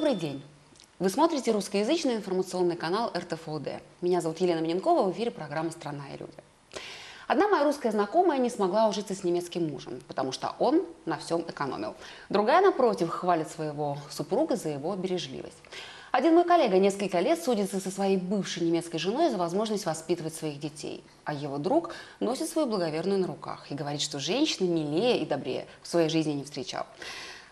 Добрый день! Вы смотрите русскоязычный информационный канал РТФУД. Меня зовут Елена Миненкова, в эфире программа «Страна и люди». Одна моя русская знакомая не смогла ужиться с немецким мужем, потому что он на всем экономил. Другая, напротив, хвалит своего супруга за его бережливость. Один мой коллега несколько лет судится со своей бывшей немецкой женой за возможность воспитывать своих детей. А его друг носит свою благоверную на руках и говорит, что женщины милее и добрее в своей жизни не встречал.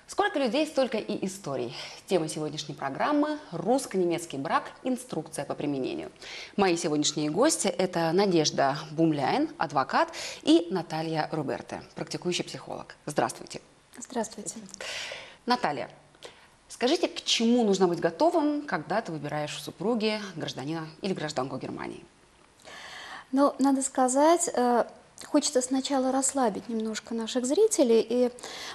Сколько людей, столько и историй. Тема сегодняшней программы – русско-немецкий брак. Инструкция по применению. Мои сегодняшние гости – это Надежда Бумляйн, адвокат, и Наталья Руберте, практикующий психолог. Здравствуйте. Здравствуйте. Наталья, скажите, к чему нужно быть готовым, когда ты выбираешь в супруге гражданина или гражданку Германии? Ну, надо сказать, э, Хочется сначала расслабить немножко наших зрителей, и,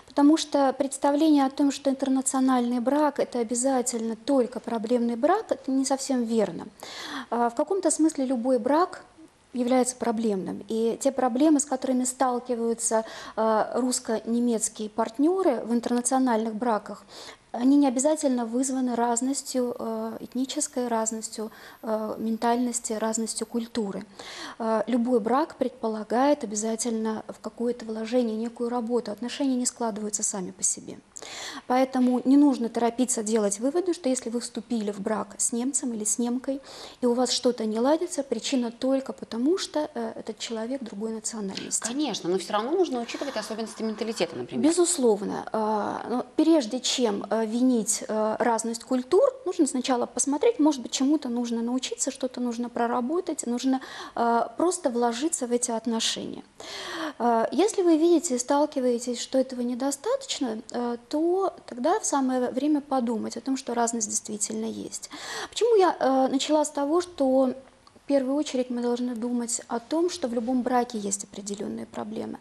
потому что представление о том, что интернациональный брак – это обязательно только проблемный брак, это не совсем верно. А, в каком-то смысле любой брак является проблемным. И те проблемы, с которыми сталкиваются э, русско-немецкие партнеры в интернациональных браках, они не обязательно вызваны разностью, э, этнической разностью, э, ментальности, разностью культуры. Э, любой брак предполагает обязательно в какое-то вложение, некую работу. Отношения не складываются сами по себе. Поэтому не нужно торопиться делать выводы, что если вы вступили в брак с немцем или с немкой, и у вас что-то не ладится, причина только потому, что этот человек другой национальности. Конечно, но все равно нужно учитывать особенности менталитета, например. Безусловно. Но прежде чем винить э, разность культур, нужно сначала посмотреть, может быть, чему-то нужно научиться, что-то нужно проработать, нужно э, просто вложиться в эти отношения. Э, если вы видите, сталкиваетесь, что этого недостаточно, то тогда самое время подумать о том, что разность действительно есть. Почему я начала с того, что в первую очередь мы должны думать о том, что в любом браке есть определенные проблемы.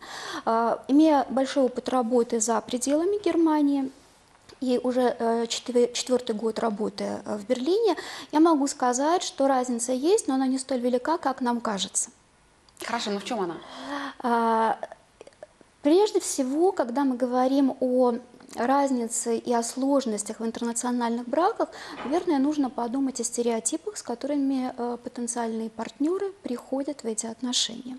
Имея большой опыт работы за пределами Германии, и уже э, четвертый год работая э, в Берлине, я могу сказать, что разница есть, но она не столь велика, как нам кажется. Хорошо, но в чем она? Прежде всего, когда мы говорим о разнице и о сложностях в интернациональных браках, наверное, нужно подумать о стереотипах, с которыми э, потенциальные партнеры приходят в эти отношения.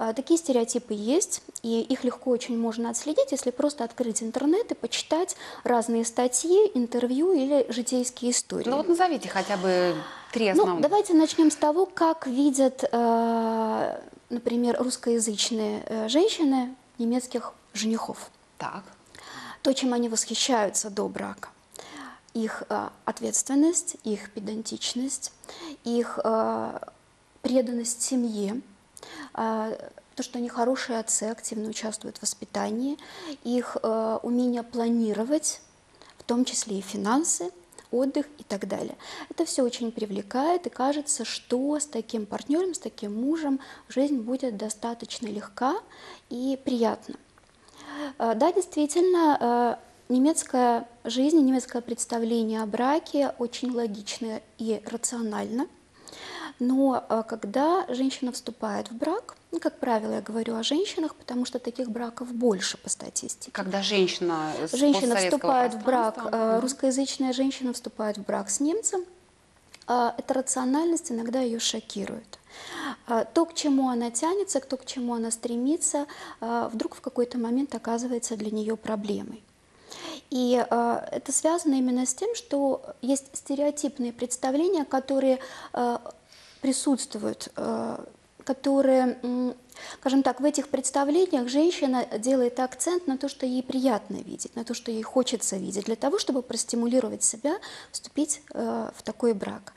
А, такие стереотипы есть, и их легко очень можно отследить, если просто открыть интернет и почитать разные статьи, интервью или житейские истории. Ну вот назовите хотя бы три основных. Ну, давайте начнем с того, как видят, э, например, русскоязычные э, женщины немецких женихов. Так. То, чем они восхищаются до брака. Их э, ответственность, их педантичность, их преданность семье, а, то, что они хорошие отцы, активно участвуют в воспитании, их э, умение планировать, в том числе и финансы, отдых и так далее. Это все очень привлекает, и кажется, что с таким партнером, с таким мужем жизнь будет достаточно легка и приятна. Э, да, действительно, э, немецкая жизнь, немецкое представление о браке очень логично и рационально – но а, когда женщина вступает в брак, ну, как правило, я говорю о женщинах, потому что таких браков больше по статистике. Когда женщина Женщина вступает в брак, угу. русскоязычная женщина вступает в брак с немцем, эта рациональность иногда ее шокирует. То, к чему она тянется, то, к чему она стремится, вдруг в какой-то момент оказывается для нее проблемой. И это связано именно с тем, что есть стереотипные представления, которые присутствуют, которые Скажем так, в этих представлениях женщина делает акцент на то, что ей приятно видеть, на то, что ей хочется видеть, для того, чтобы простимулировать себя вступить э, в такой брак.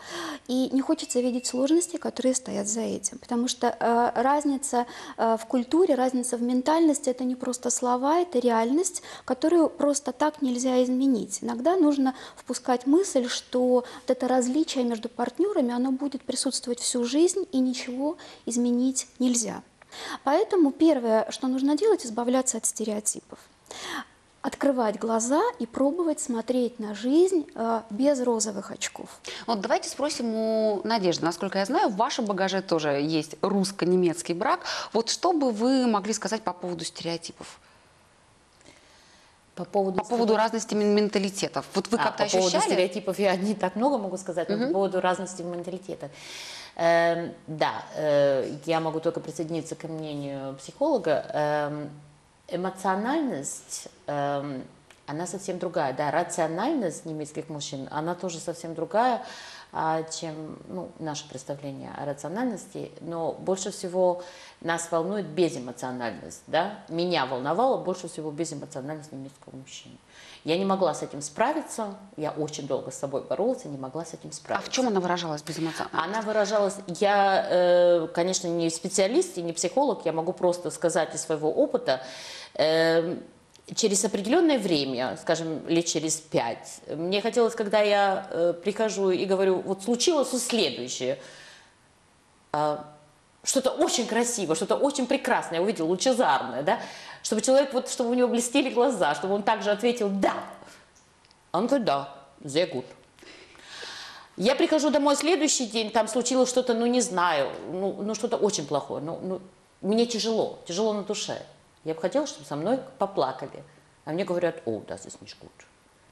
И не хочется видеть сложности, которые стоят за этим, потому что э, разница э, в культуре, разница в ментальности – это не просто слова, это реальность, которую просто так нельзя изменить. Иногда нужно впускать мысль, что вот это различие между партнерами, оно будет присутствовать всю жизнь, и ничего изменить нельзя. Поэтому первое, что нужно делать, избавляться от стереотипов открывать глаза и пробовать смотреть на жизнь э, без розовых очков. Вот давайте спросим у Надежды. Насколько я знаю, в вашем багаже тоже есть русско-немецкий брак. Вот что бы вы могли сказать по поводу стереотипов? По поводу, По поводу разности мен- менталитетов. Вот вы А, как-то по поводу ощущали? стереотипов я не так много могу сказать, но по поводу разности. Эм, да, э, я могу только присоединиться к мнению психолога. Эм, эмоциональность, эм, она совсем другая. Да, рациональность немецких мужчин, она тоже совсем другая, а, чем ну, наше представление о рациональности. Но больше всего нас волнует безэмоциональность. Да? Меня волновала больше всего безэмоциональность немецкого мужчины. Я не могла с этим справиться, я очень долго с собой боролась и не могла с этим А справиться. в чем она выражалась безэмоционально? Она выражалась, я, э, конечно, не специалист и не психолог, я могу просто сказать из своего опыта, э, через определенное время, скажем, лет через пять, мне хотелось, когда я э, прихожу и говорю, вот случилось следующее, а, что-то очень красивое, что-то очень прекрасное, я увидела, лучезарное, да, чтобы человек, вот, чтобы у него блестели глаза, чтобы он также ответил «да». А он говорит «да, sehr gut». Я прихожу домой следующий день, там случилось что-то, ну не знаю, ну, ну что-то очень плохое, ну, ну мне тяжело, тяжело на душе. Я бы хотела, чтобы со мной поплакали. А мне говорят, о, das ist nicht gut.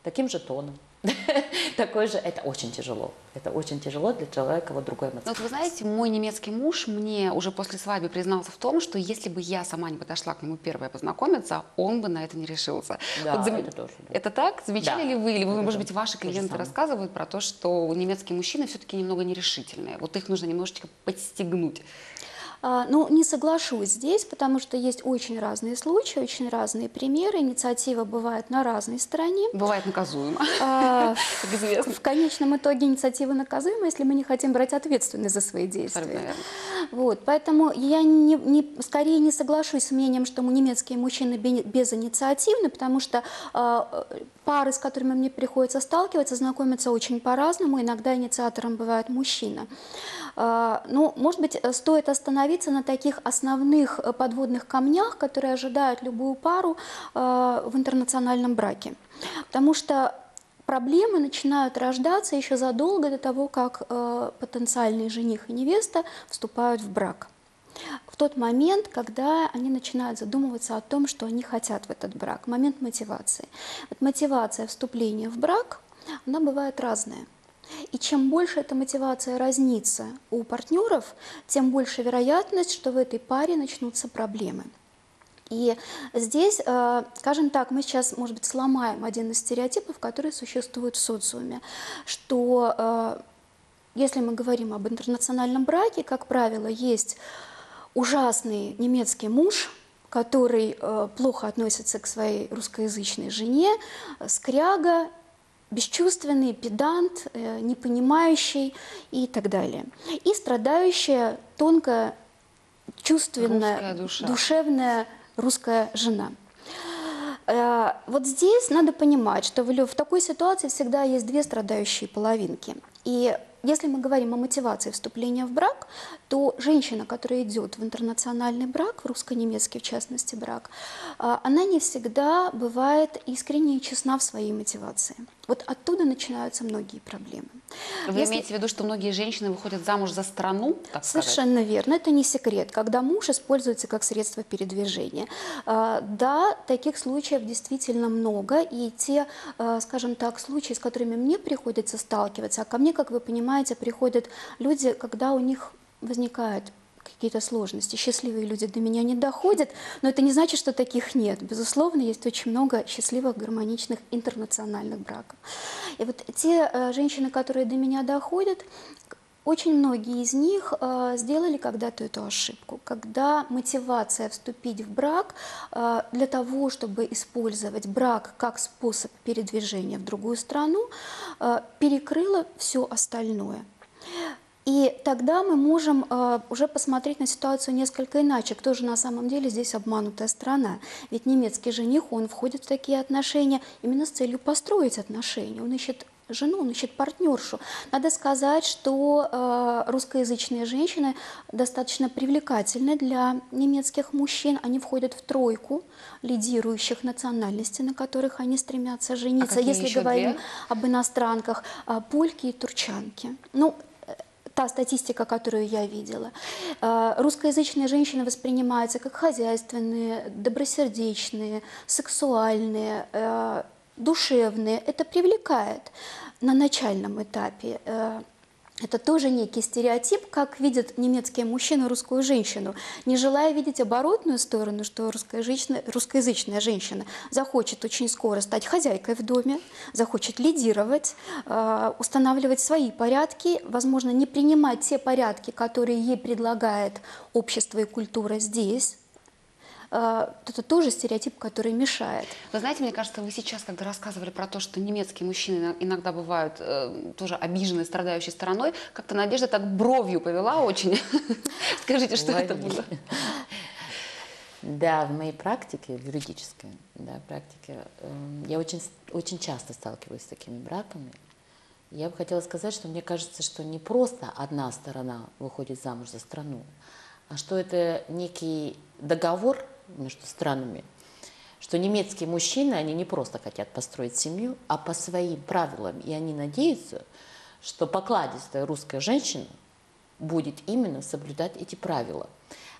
Таким же тоном. Такой же, это очень тяжело. Это очень тяжело для человека, вот другой Ну, эмоциональности. Вот вы знаете, мой немецкий муж мне уже после свадьбы признался в том, что если бы я сама не подошла к нему первая познакомиться, он бы на это не решился. Да, зам- это тоже, да. Это так? Замечали Да. ли вы? Или вы, Это может быть, ваши клиенты рассказывают про то, что немецкие мужчины все-таки немного нерешительные. Вот их нужно немножечко подстегнуть. А, Ну, не соглашусь здесь, потому что есть очень разные случаи, очень разные примеры. Инициатива бывает на разной стороне. Бывает А, как известно. В конечном итоге инициатива наказуема, если мы не хотим брать ответственность за свои действия. Вот, поэтому я не, не- скорее не соглашусь с мнением, что мы немецкие мужчины бе- безинициативны, потому что э, пары, с которыми мне приходится сталкиваться, знакомятся очень по-разному. Иногда инициатором бывает мужчина. А, ну, может быть, э, стоит остановиться на таких основных э, подводных камнях, которые ожидают любую пару э, в интернациональном браке. Потому что проблемы начинают рождаться еще задолго до того, как э, потенциальный жених и невеста вступают в брак. В тот момент, когда они начинают задумываться о том, что они хотят в этот брак, момент мотивации. Вот мотивация вступления в брак, она бывает разная. И чем больше эта мотивация разнится у партнеров, тем больше вероятность, что в этой паре начнутся проблемы. И здесь, э, скажем так, мы сейчас, может быть, сломаем один из стереотипов, которые существуют в социуме, что э, если мы говорим об интернациональном браке, как правило, есть ужасный немецкий муж, который э, плохо относится к своей русскоязычной жене, скряга, бесчувственный, педант, э, непонимающий и так далее. И страдающая, тонкая, чувственная, Русская душа. душевная русская жена. Э, Вот здесь надо понимать, что в такой ситуации всегда есть две страдающие половинки. И если мы говорим о мотивации вступления в брак, то женщина, которая идет в интернациональный брак, в русско-немецкий в частности брак, а, она не всегда бывает искренне и честна в своей мотивации. Вот оттуда начинаются многие проблемы. Вы Если- имеете в виду, что многие женщины выходят замуж за страну, так сказать? Совершенно верно, это не секрет, когда муж используется как средство передвижения. А, Да, таких случаев действительно много, и те, а, скажем так, случаи, с которыми мне приходится сталкиваться, а ко мне, как вы понимаете, приходят люди, когда у них возникают какие-то сложности. Счастливые люди до меня не доходят, но это не значит, что таких нет. Безусловно, есть очень много счастливых, гармоничных интернациональных браков. И вот те э, женщины, которые до меня доходят, очень многие из них э, сделали когда-то эту ошибку, когда мотивация вступить в брак э, для того, чтобы использовать брак как способ передвижения в другую страну, э, перекрыла все остальное. И тогда мы можем э, уже посмотреть на ситуацию несколько иначе. Кто же на самом деле здесь обманутая страна? Ведь немецкий жених, он входит в такие отношения именно с целью построить отношения. Он ищет жену, он ищет партнершу. Надо сказать, что э, русскоязычные женщины достаточно привлекательны для немецких мужчин. Они входят в тройку лидирующих национальностей, на которых они стремятся жениться. какие Если говорим две? об иностранках, а, польки и турчанки. Ну, э, та статистика, которую я видела. Э, Русскоязычные женщины воспринимаются как хозяйственные, добросердечные, сексуальные, э, душевные. Это привлекает на начальном этапе. Э, Это тоже некий стереотип, как видят немецкие мужчины русскую женщину, не желая видеть оборотную сторону, что русская женщина, русскоязычная женщина захочет очень скоро стать хозяйкой в доме, захочет лидировать, э, устанавливать свои порядки, возможно, не принимать те порядки, которые ей предлагает общество и культура здесь. Э, Это тоже стереотип, который мешает. Вы знаете, мне кажется, вы сейчас, когда рассказывали про то, что немецкие мужчины иногда бывают э, тоже обиженной, страдающей стороной, как-то Надежда так бровью повела очень. Скажите, что это было? Да, в моей практике, в юридической да, практике, эм, я очень, очень часто сталкиваюсь с такими браками. Я бы хотела сказать, что мне кажется, что не просто одна сторона выходит замуж за страну, а что это некий договор между странами, что немецкие мужчины, они не просто хотят построить семью, а по своим правилам. И они надеются, что покладистая русская женщина будет именно соблюдать эти правила.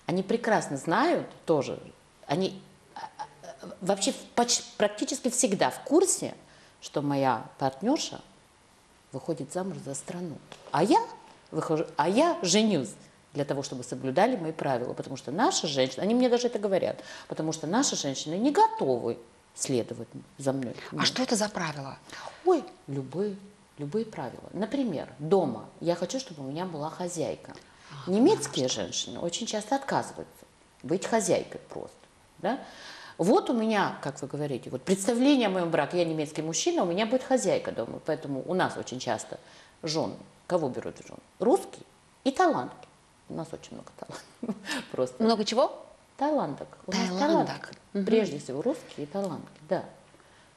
Они прекрасно знают тоже, они а, а, вообще поч- практически всегда в курсе, что моя партнерша выходит замуж за страну. А я выхожу, а я женюсь для того, чтобы соблюдали мои правила. Потому что наши женщины, они мне даже это говорят, потому что наши женщины не готовы следовать за мной. А что это за правило? Ой, любые, любые правила. Например, дома я хочу, чтобы у меня была хозяйка. Немецкие женщины очень часто отказываются быть хозяйкой просто. Да? Вот у меня, как вы говорите, вот представление о моем браке, я немецкий мужчина, у меня будет хозяйка дома. Поэтому у нас очень часто жены, кого берут в жен? Русские и талантки. У нас очень много талантов. Просто. Много чего? Таиландок. таиландки. Прежде всего русские и да.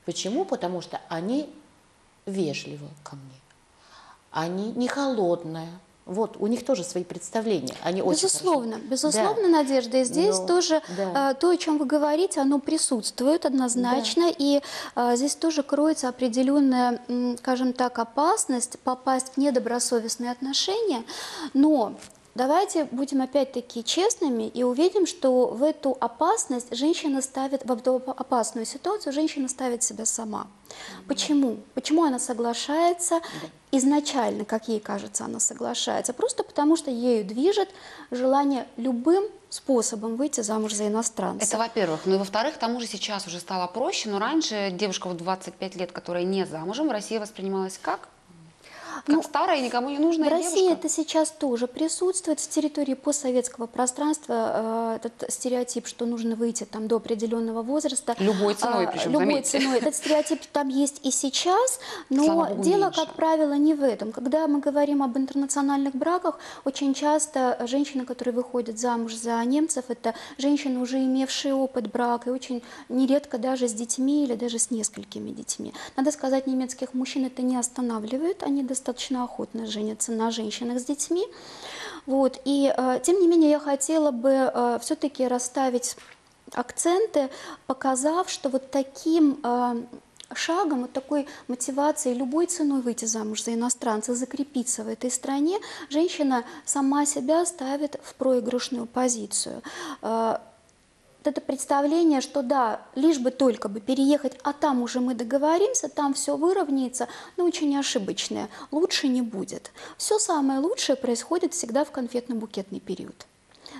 Почему? Потому что они вежливы ко мне. Они не холодные. Вот, у них тоже свои представления. Они очень Безусловно, хорошо- безусловно, Да. Надежда. И здесь Но- тоже да. э, то, о чем вы говорите, оно присутствует однозначно. И э, здесь тоже кроется определенная, скажем так, опасность попасть в недобросовестные отношения. Но давайте будем опять-таки честными и увидим, что в эту опасность женщина ставит, в эту опасную ситуацию женщина ставит себя сама. Почему? Почему она соглашается? Изначально, как ей кажется, она соглашается. Просто потому, что ею движет желание любым способом выйти замуж за иностранца. Это во-первых. Ну и во-вторых, тому же сейчас уже стало проще, но раньше девушка в 25 лет, которая не замужем, в России воспринималась как? Как Ну, старая никому не нужная В России девушка. это сейчас тоже присутствует. В территории постсоветского пространства э, этот стереотип, что нужно выйти там до определенного возраста. Любой ценой, а, причем, Любой заметьте. ценой. Этот стереотип там есть и сейчас, но богу, дело, меньше. как правило, не в этом. Когда мы говорим об интернациональных браках, очень часто женщины, которые выходят замуж за немцев, это женщины, уже имевшие опыт брака, и очень нередко даже с детьми или даже с несколькими детьми. Надо сказать, немецких мужчин это не останавливает, они достаточно охотно женятся на женщинах с детьми. Вот. И э, тем не менее я хотела бы все-таки расставить акценты, показав, что вот таким э, шагом, вот такой мотивацией любой ценой выйти замуж за иностранца, закрепиться в этой стране, женщина сама себя ставит в проигрышную позицию. Вот это представление, что да, лишь бы только бы переехать, а там уже мы договоримся, там все выровняется, но очень ошибочное. Лучше не будет. Все самое лучшее происходит всегда в конфетно-букетный период.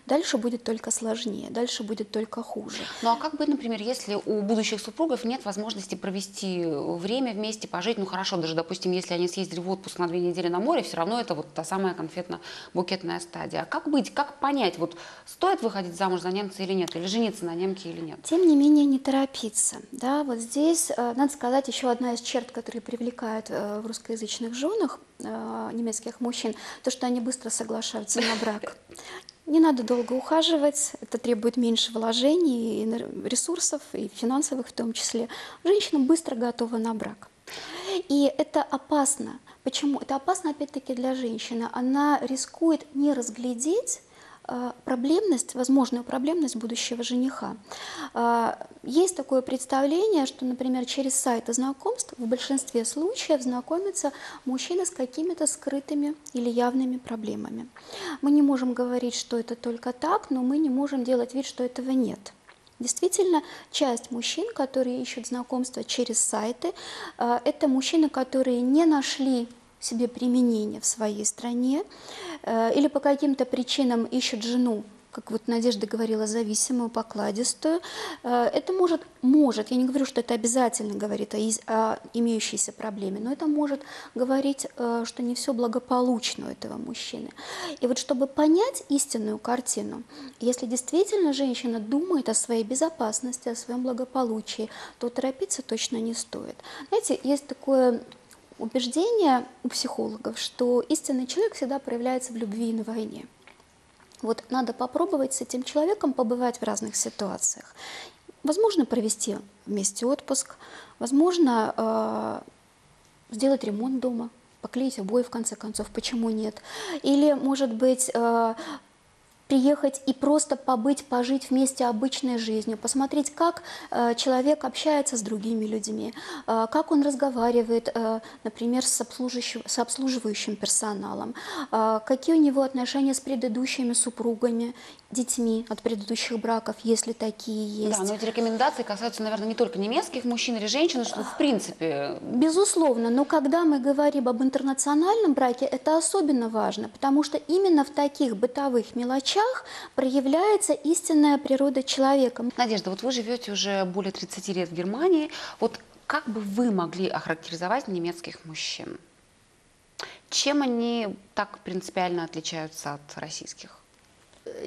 Дальше будет только сложнее, дальше будет только хуже. Ну а как быть, например, если у будущих супругов нет возможности провести время вместе, пожить? Ну хорошо, даже, допустим, если они съездили в отпуск на две недели на море, все равно это вот та самая конфетно-букетная стадия. А как быть, как понять, вот стоит выходить замуж за немца или нет, или жениться на немке или нет? Тем не менее, не торопиться. Да, вот здесь, э, надо сказать, еще одна из черт, которые привлекают э, в русскоязычных женах э, немецких мужчин, то, что они быстро соглашаются на брак. Не надо долго ухаживать, это требует меньше вложений, и ресурсов, и финансовых в том числе. Женщина быстро готова на брак. И это опасно. Почему? Это опасно, опять-таки, для женщины. Она рискует не разглядеть проблемность, возможную проблемность будущего жениха. А, Есть такое представление, что, например, через сайты знакомств в большинстве случаев знакомятся мужчины с какими-то скрытыми или явными проблемами. Мы не можем говорить, что это только так, но мы не можем делать вид, что этого нет. Действительно, часть мужчин, которые ищут знакомства через сайты, а, это мужчины, которые не нашли себе применение в своей стране э, или по каким-то причинам ищут жену как вот Надежда говорила, зависимую, покладистую. Э, Это может, может, я не говорю, что это обязательно говорит о, о имеющейся проблеме, но это может говорить, э, что не все благополучно у этого мужчины. И вот чтобы понять истинную картину, если действительно женщина думает о своей безопасности, о своем благополучии, то торопиться точно не стоит. Знаете, есть такое убеждение у психологов, что истинный человек всегда проявляется в любви и на войне. Вот надо попробовать с этим человеком побывать в разных ситуациях. Возможно, провести вместе отпуск, возможно, э, сделать ремонт дома, поклеить обои в конце концов, почему нет? Или, может быть, э, приехать и просто побыть, пожить вместе обычной жизнью, посмотреть, как э, человек общается с другими людьми, э, как он разговаривает, э, например, с обслуживающим, с обслуживающим персоналом, какие у него отношения с предыдущими супругами, детьми от предыдущих браков, если такие есть. Да, но эти рекомендации касаются, наверное, не только немецких мужчин или женщин, что в принципе Безусловно, но когда мы говорим об интернациональном браке, это особенно важно, потому что именно в таких бытовых мелочах проявляется истинная природа человека. Надежда, вот вы живете уже более 30 лет в Германии. Вот как бы вы могли охарактеризовать немецких мужчин? Чем они так принципиально отличаются от российских?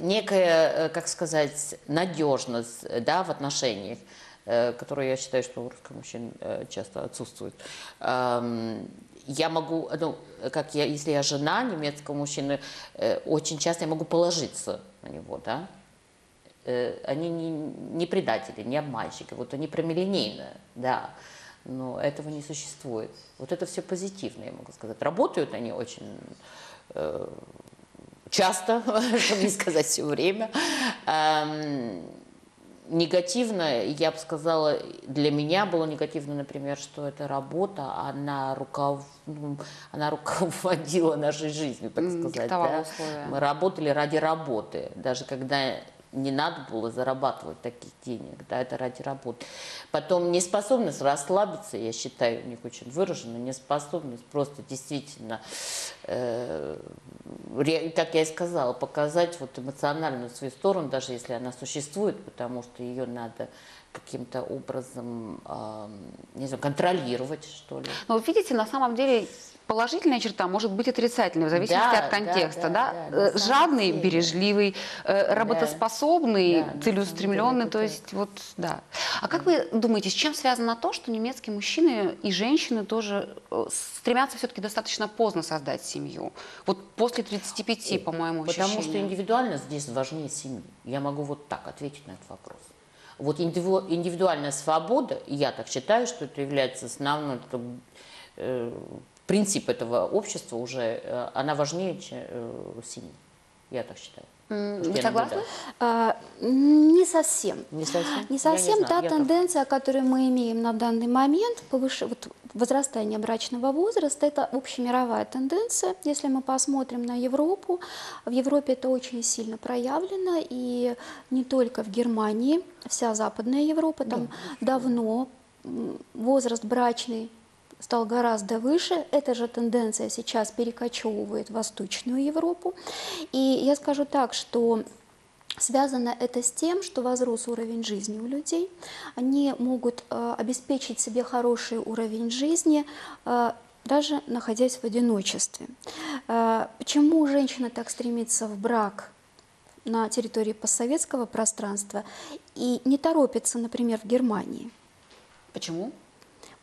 некая, э, как сказать, надежность э, да, в отношениях, э, которая я считаю, что у русских мужчин часто отсутствует. Я могу, ну, как я, если я жена немецкого мужчины, э, очень часто я могу положиться на него, да. Э, Они не, не предатели, не обманщики, вот они прямолинейные, да, но этого не существует. Вот это все позитивно, я могу сказать. Работают они очень э, часто, чтобы не сказать все время. Негативно, я бы сказала, для меня было негативно, например, что эта работа, она, руков... ну, она руководила нашей жизнью, так сказать. диктовала да. условия. Мы работали ради работы, даже когда не надо было зарабатывать таких денег, да, это ради работы. Потом неспособность расслабиться, я считаю, у них очень выражена, неспособность просто действительно, э, как я и сказала, показать вот эмоциональную свою сторону, даже если она существует, потому что ее надо каким-то образом, э, не знаю, контролировать, что ли. Но вот видите, на самом деле положительная черта может быть отрицательной в зависимости Да, от контекста, да, да? да, Э, Жадный, деле. бережливый, э, работоспособный, Да, целеустремленный, то есть вот, да. А как вы думаете, с чем связано то, что немецкие мужчины и женщины тоже э, стремятся все-таки достаточно поздно создать семью? Вот после 35, по моему Потому ощущению. что индивидуальность здесь важнее семьи. Я могу вот так ответить на этот вопрос. Вот индивидуальная свобода, я так считаю, что это является э, принцип этого общества уже, э, она важнее, чем э, семьи. Я так считаю. Вы согласны? А, Не совсем. Не совсем? Не совсем знаю, та так- тенденция, которую мы имеем на данный момент, повыше, вот, возрастание брачного возраста, это общемировая тенденция. Если мы посмотрим на Европу, в Европе это очень сильно проявлено, и не только в Германии, вся Западная Европа, там давно м, возраст брачный стал гораздо выше. Эта же тенденция сейчас перекочевывает в Восточную Европу. И я скажу так, что Связано это с тем, что возрос уровень жизни у людей. Они могут э, обеспечить себе хороший уровень жизни, э, даже находясь в одиночестве. Э, почему женщина так стремится в брак на территории постсоветского пространства и не торопится, например, в Германии? Почему?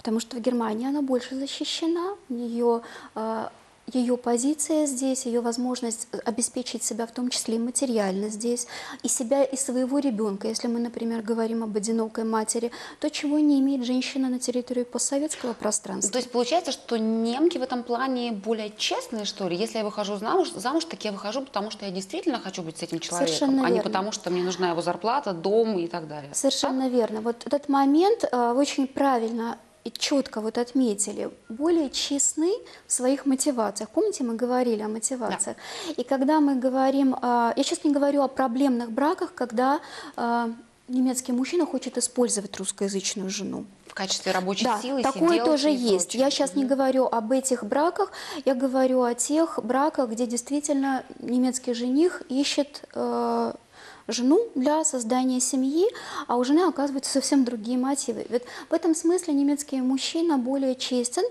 Потому что в Германии она больше защищена, нее э, ее позиция здесь, ее возможность обеспечить себя в том числе и материально здесь, и себя, и своего ребенка. Если мы, например, говорим об одинокой матери, то чего не имеет женщина на территории постсоветского пространства. То есть получается, что немки в этом плане более честные, что ли? Если я выхожу замуж, замуж так я выхожу, потому что я действительно хочу быть с этим человеком, Совершенно а не верно. потому, что мне нужна его зарплата, дом и так далее. Совершенно верно. Вот этот момент э, вы очень правильно и четко вот отметили, более честны в своих мотивациях. Помните, мы говорили о мотивациях? И когда мы говорим, я сейчас не говорю о проблемных браках, когда э, немецкий мужчина хочет использовать русскоязычную жену. В качестве рабочей Да, силы, такое тоже есть. прочее. Я сейчас не говорю об этих браках, я говорю о тех браках, где действительно немецкий жених ищет э, жену для создания семьи, а у жены оказываются совсем другие мотивы. Ведь в этом смысле немецкий мужчина более честен,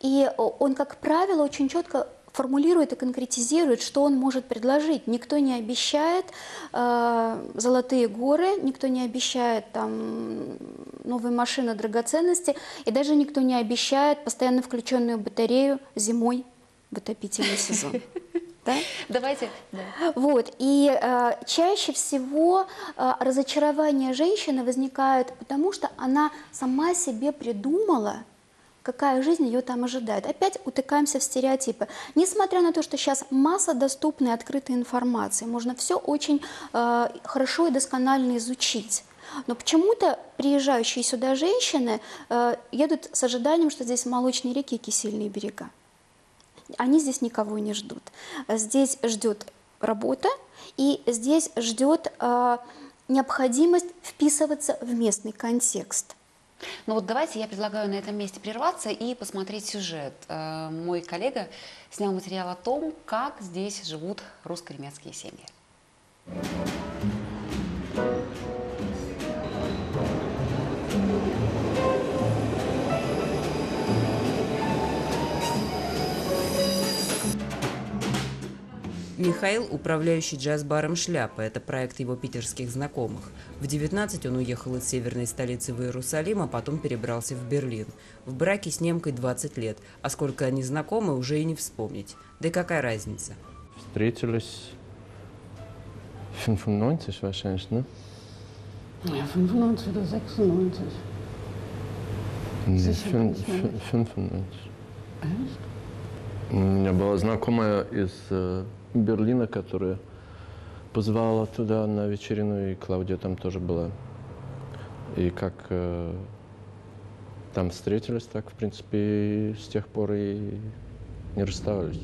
и он, как правило, очень четко формулирует и конкретизирует, что он может предложить. Никто не обещает э, золотые горы, никто не обещает там новые машины, драгоценности, и даже никто не обещает постоянно включенную батарею зимой в отопительный сезон. Да? Давайте. да. Вот. И э, чаще всего э, разочарование женщины возникает потому, что она сама себе придумала, какая жизнь ее там ожидает. Опять утыкаемся в стереотипы. Несмотря на то, что сейчас масса доступной открытой информации, можно все очень э, хорошо и досконально изучить. Но почему-то приезжающие сюда женщины э, едут с ожиданием, что здесь молочные реки и кисельные берега. Они здесь никого не ждут. Здесь ждет работа, и здесь ждет э, необходимость вписываться в местный контекст. Ну вот давайте я предлагаю на этом месте прерваться и посмотреть сюжет. Э, Мой коллега снял материал о том, как здесь живут русско-немецкие семьи. Михаил – управляющий джаз-баром «Шляпа». Это проект его питерских знакомых. В 19 он уехал из северной столицы в Иерусалим, а потом перебрался в Берлин. В браке с немкой 20 лет, а сколько они знакомы, уже и не вспомнить. Да и какая разница? Встретились 95 wahrscheinlich, ne? Ja, 95 oder 96. Nee, Sicher fün- nicht mehr. fün- 95. Echt? У меня была знакомая из э, Берлина, которая позвала туда на вечерину, и Клаудия там тоже была. И как э, там встретились, так, в принципе, с тех пор и не расставались.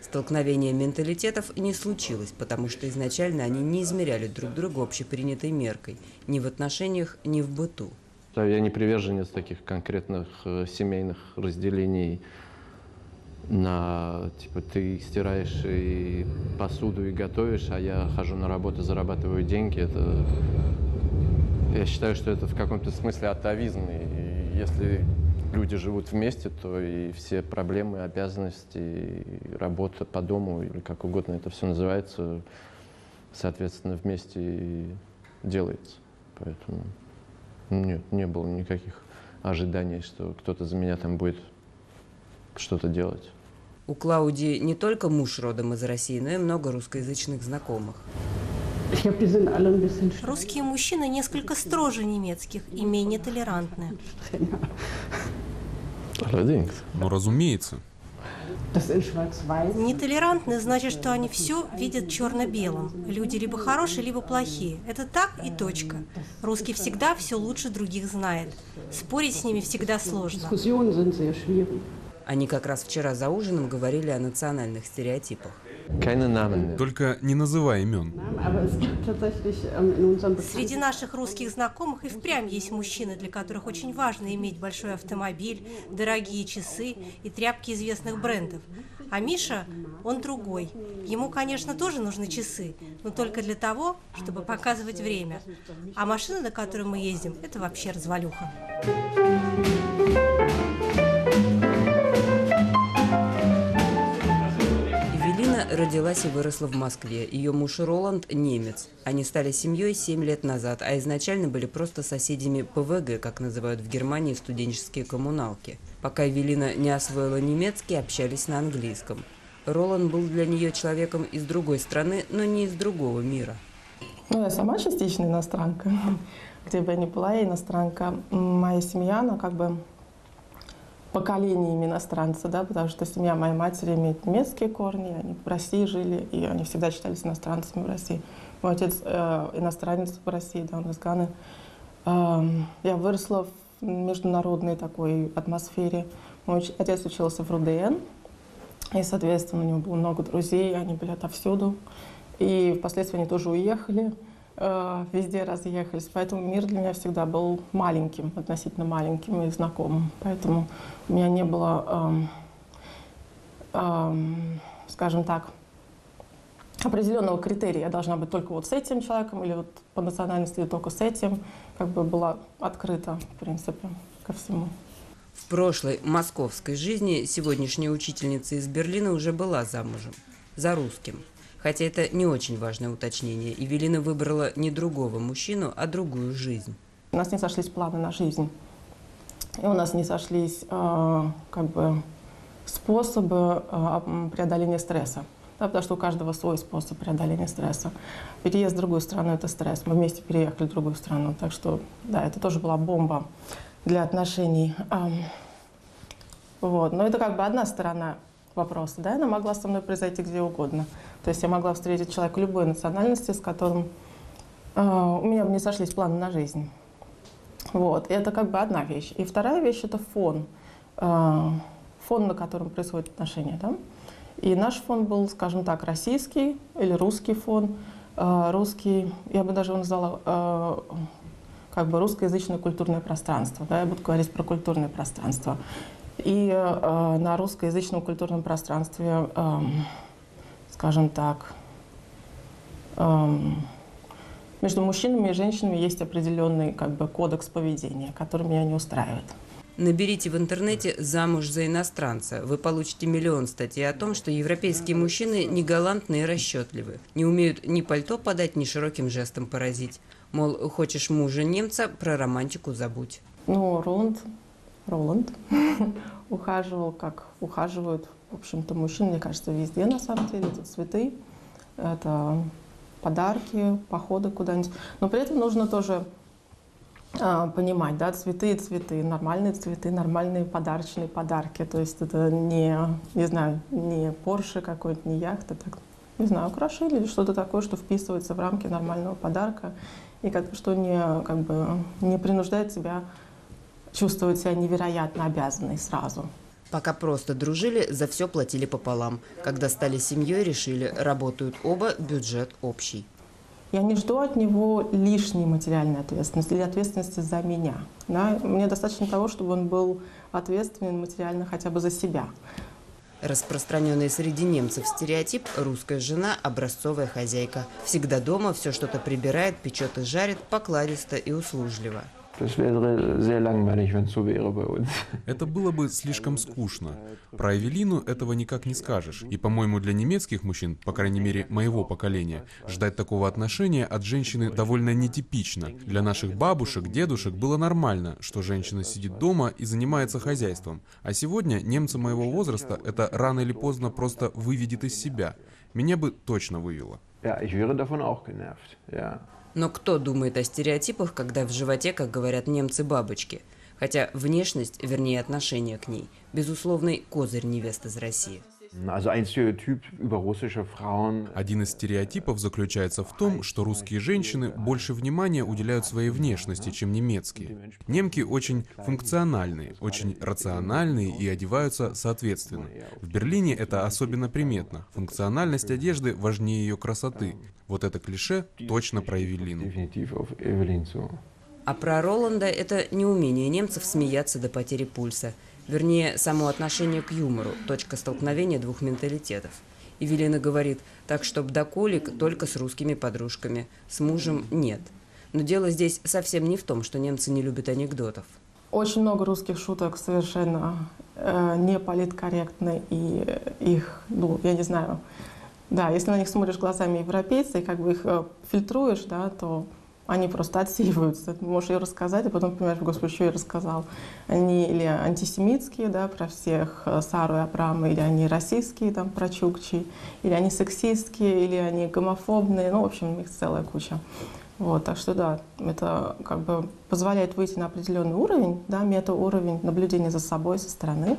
Столкновения менталитетов не случилось, потому что изначально они не измеряли друг друга общепринятой меркой ни в отношениях, ни в быту. Я не приверженец таких конкретных э, семейных разделений на, типа, ты стираешь и посуду и готовишь, а я хожу на работу, зарабатываю деньги. Это, я считаю, что это в каком-то смысле атовизм. И если люди живут вместе, то и все проблемы, обязанности, работа по дому, или как угодно это все называется, соответственно, вместе и делается. Поэтому нет, не было никаких ожиданий, что кто-то за меня там будет что-то делать. У Клаудии не только муж родом из России, но и много русскоязычных знакомых. Русские мужчины несколько строже немецких и менее толерантны. Allerdings. Ну, разумеется. Нетолерантны значит, что они все видят черно-белым. Люди либо хорошие, либо плохие. Это так и точка. Русский всегда все лучше других знает. Спорить с ними всегда сложно. Они как раз вчера за ужином говорили о национальных стереотипах. Только не называй имен. Среди наших русских знакомых и впрямь есть мужчины, для которых очень важно иметь большой автомобиль, дорогие часы и тряпки известных брендов. А Миша, он другой. Ему, конечно, тоже нужны часы, но только для того, чтобы показывать время. А машина, на которой мы ездим, это вообще развалюха. Родилась и выросла в Москве. Ее муж Роланд – немец. Они стали семьей 7 лет назад, а изначально были просто соседями ПВГ, как называют в Германии студенческие коммуналки. Пока Эвелина не освоила немецкий, общались на английском. Роланд был для нее человеком из другой страны, но не из другого мира. Ну, я сама частично иностранка. Где бы я ни была, я иностранка. Моя семья, она как бы поколениями иностранца, да, потому что семья моей матери имеет немецкие корни, они в России жили, и они всегда считались иностранцами в России. Мой отец э, иностранец в России, да, он из Ганы. Э, я выросла в международной такой атмосфере. Мой отец учился в РУДН, и, соответственно, у него было много друзей, они были отовсюду. И впоследствии они тоже уехали. Э, везде разъехались. Поэтому мир для меня всегда был маленьким, относительно маленьким и знакомым. Поэтому у меня не было, эм, эм, скажем так, определенного критерия. Я должна быть только вот с этим человеком или вот по национальности только с этим. Как бы была открыта, в принципе, ко всему. В прошлой московской жизни сегодняшняя учительница из Берлина уже была замужем. За русским – Хотя это не очень важное уточнение. Евелина выбрала не другого мужчину, а другую жизнь. У нас не сошлись планы на жизнь. И у нас не сошлись э, как бы способы э, преодоления стресса. Да, потому что у каждого свой способ преодоления стресса. Переезд в другую страну – это стресс. Мы вместе переехали в другую страну. Так что, да, это тоже была бомба для отношений. Вот. Но это как бы одна сторона вопроса. Да, она могла со мной произойти где угодно. То есть я могла встретить человека любой национальности, с которым э, у меня бы не сошлись планы на жизнь. Вот. И это как бы одна вещь. И вторая вещь – это фон. Э, фон, на котором происходят отношения. Да? И наш фон был, скажем так, российский или русский фон. Э, русский, я бы даже его назвала э, как бы русскоязычное культурное пространство. Да? Я буду говорить про культурное пространство. И э, на русскоязычном культурном пространстве э, скажем так, эм, между мужчинами и женщинами есть определенный как бы, кодекс поведения, который меня не устраивает. Наберите в интернете «замуж за иностранца». Вы получите миллион статей о том, что европейские мужчины не галантные и расчетливы, не умеют ни пальто подать, ни широким жестом поразить. Мол, хочешь мужа немца, про романтику забудь. Ну, Роланд, Роланд ухаживал, как ухаживают в общем-то, мужчин, мне кажется, везде на самом деле. Это цветы, это подарки, походы куда-нибудь. Но при этом нужно тоже а, понимать, да, цветы и цветы, нормальные цветы, нормальные подарочные подарки. То есть это не, не знаю, не Порше какой-то, не яхта, так, не знаю, украшение или что-то такое, что вписывается в рамки нормального подарка и как, что не, как бы, не принуждает тебя чувствовать себя невероятно обязанной сразу. Пока просто дружили, за все платили пополам. Когда стали семьей, решили, работают оба, бюджет общий. Я не жду от него лишней материальной ответственности или ответственности за меня. Да? Мне достаточно того, чтобы он был ответственен материально хотя бы за себя. Распространенный среди немцев стереотип – русская жена – образцовая хозяйка. Всегда дома, все что-то прибирает, печет и жарит, покладисто и услужливо. Это было бы слишком скучно. Про Эвелину этого никак не скажешь. И, по-моему, для немецких мужчин, по крайней мере, моего поколения, ждать такого отношения от женщины довольно нетипично. Для наших бабушек, дедушек было нормально, что женщина сидит дома и занимается хозяйством. А сегодня немцы моего возраста это рано или поздно просто выведет из себя. Меня бы точно вывело. Ja, ich wäre davon auch genervt. Ja. Но кто думает о стереотипах, когда в животе, как говорят немцы, бабочки? Хотя внешность, вернее отношение к ней, безусловный козырь невест из России. Один из стереотипов заключается в том, что русские женщины больше внимания уделяют своей внешности, чем немецкие. Немки очень функциональные, очень рациональные и одеваются соответственно. В Берлине это особенно приметно. Функциональность одежды важнее ее красоты. Вот это клише точно про Эвелину. А про Роланда это неумение немцев смеяться до потери пульса – Вернее, само отношение к юмору, точка столкновения двух менталитетов. Евелина говорит, так чтоб до колик только с русскими подружками, с мужем нет. Но дело здесь совсем не в том, что немцы не любят анекдотов. Очень много русских шуток совершенно э, не политкорректны, и их, ну, я не знаю, да, если на них смотришь глазами европейца и как бы их э, фильтруешь, да, то они просто отсеиваются. Можешь ее рассказать, а потом понимаешь, господи, что я рассказал. Они или антисемитские, да, про всех э, Сару и Абрама, или они российские, там, про Чукчи, или они сексистские, или они гомофобные, ну, в общем, их целая куча. Вот, так что да, это как бы позволяет выйти на определенный уровень, да, мета-уровень наблюдения за собой со стороны,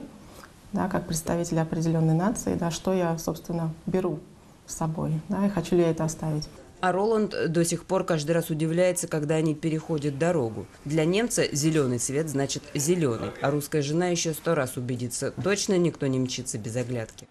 да, как представитель определенной нации, да, что я, собственно, беру с собой, да, и хочу ли я это оставить. А Роланд до сих пор каждый раз удивляется, когда они переходят дорогу. Для немца зеленый цвет значит зеленый, а русская жена еще сто раз убедится, точно никто не мчится без оглядки.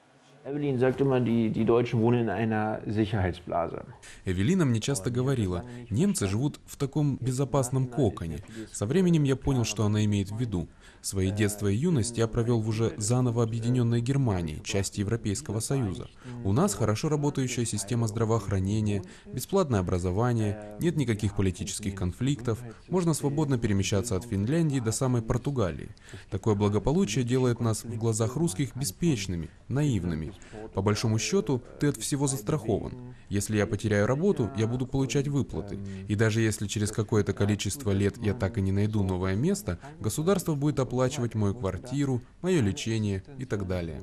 Эвелин sagt immer, die, die Deutschen wohnen in einer Sicherheitsblase. Эвелина мне часто говорила, немцы живут в таком безопасном коконе. Со временем я понял, что она имеет в виду. Свои детство и юность я провел в уже заново объединенной Германии, части Европейского Союза. У нас хорошо работающая система здравоохранения, бесплатное образование, нет никаких политических конфликтов, можно свободно перемещаться от Финляндии до самой Португалии. Такое благополучие делает нас в глазах русских беспечными, наивными. По большому счету, ты от всего застрахован. Если я потеряю работу, я буду получать выплаты. И даже если через какое-то количество лет я так и не найду новое место, государство будет оплачивать мою квартиру, мое лечение и так далее.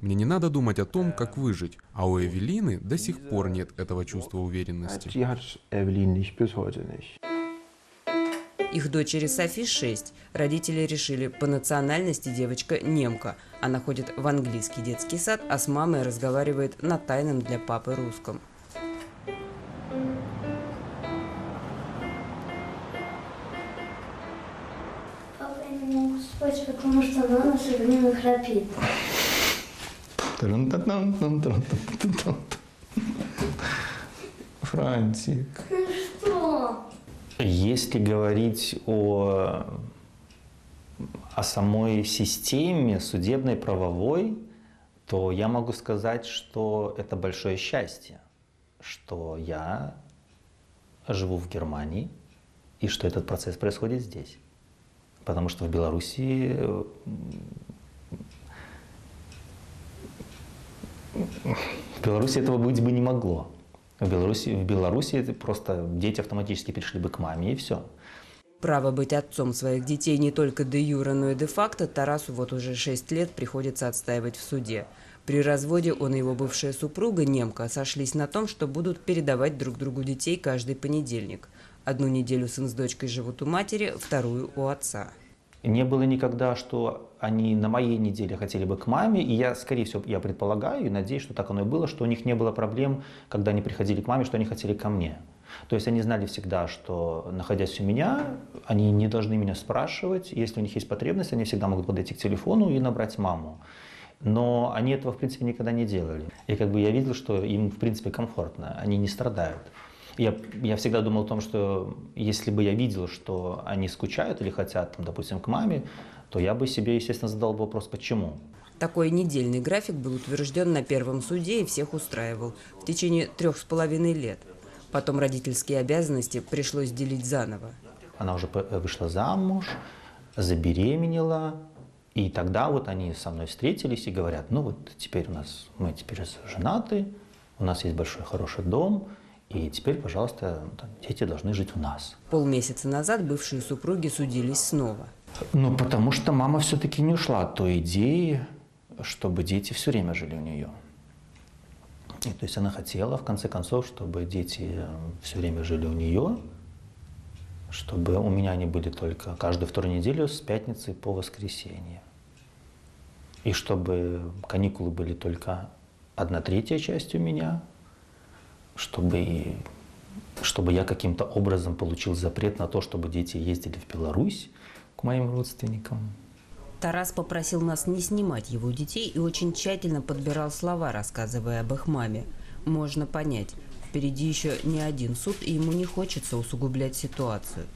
Мне не надо думать о том, как выжить, а у Эвелины до сих пор нет этого чувства уверенности. Их дочери Софи 6. Родители решили, по национальности девочка немка. Она ходит в английский детский сад, а с мамой разговаривает на тайном для папы русском. Не спать, потому что мама все время храпит. Франтик. Что? Если говорить о, о самой системе судебной, правовой, то я могу сказать, что это большое счастье, что я живу в Германии и что этот процесс происходит здесь. Потому что в Беларуси э, в Беларуси этого быть бы не могло. В Беларуси, в Беларуси это просто дети автоматически перешли бы к маме и все. Право быть отцом своих детей не только де юра, но и де факто Тарасу вот уже 6 лет приходится отстаивать в суде. При разводе он и его бывшая супруга, немка, сошлись на том, что будут передавать друг другу детей каждый понедельник. Одну неделю сын с дочкой живут у матери, вторую у отца. Не было никогда, что они на моей неделе хотели бы к маме, и я, скорее всего, я предполагаю и надеюсь, что так оно и было, что у них не было проблем, когда они приходили к маме, что они хотели ко мне. То есть они знали всегда, что, находясь у меня, они не должны меня спрашивать. Если у них есть потребность, они всегда могут подойти к телефону и набрать маму. Но они этого, в принципе, никогда не делали. И как бы я видел, что им, в принципе, комфортно, они не страдают. Я, я всегда думал о том, что если бы я видел, что они скучают или хотят, там, допустим, к маме, то я бы себе, естественно, задал вопрос, почему. Такой недельный график был утвержден на первом суде и всех устраивал в течение трех с половиной лет. Потом родительские обязанности пришлось делить заново. Она уже вышла замуж, забеременела, и тогда вот они со мной встретились и говорят, ну вот теперь у нас, мы теперь женаты, у нас есть большой хороший дом, и теперь, пожалуйста, дети должны жить у нас. Полмесяца назад бывшие супруги судились снова. Ну, потому что мама все-таки не ушла от той идеи, чтобы дети все время жили у нее. И, то есть она хотела, в конце концов, чтобы дети все время жили у нее, чтобы у меня они были только каждую вторую неделю с пятницы по воскресенье. И чтобы каникулы были только одна третья часть у меня, чтобы, чтобы я каким-то образом получил запрет на то, чтобы дети ездили в Беларусь к моим родственникам. Тарас попросил нас не снимать его детей и очень тщательно подбирал слова, рассказывая об их маме. Можно понять, впереди еще не один суд, и ему не хочется усугублять ситуацию.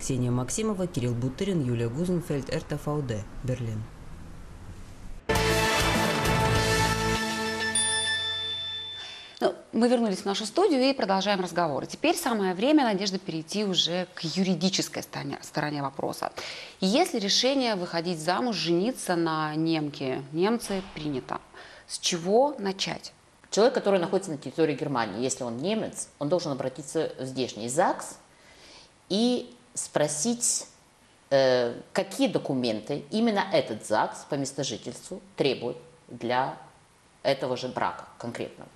Ксения Максимова, Кирилл Бутырин, Юлия Гузенфельд, РТФУД, Берлин. Мы вернулись в нашу студию и продолжаем разговор. Теперь самое время, Надежда, перейти уже к юридической стороне, стороне вопроса. Если решение выходить замуж, жениться на немке, немцы принято, с чего начать? Человек, который находится на территории Германии, если он немец, он должен обратиться в здешний ЗАГС и спросить, э, какие документы именно этот ЗАГС по местожительству требует для этого же брака конкретного.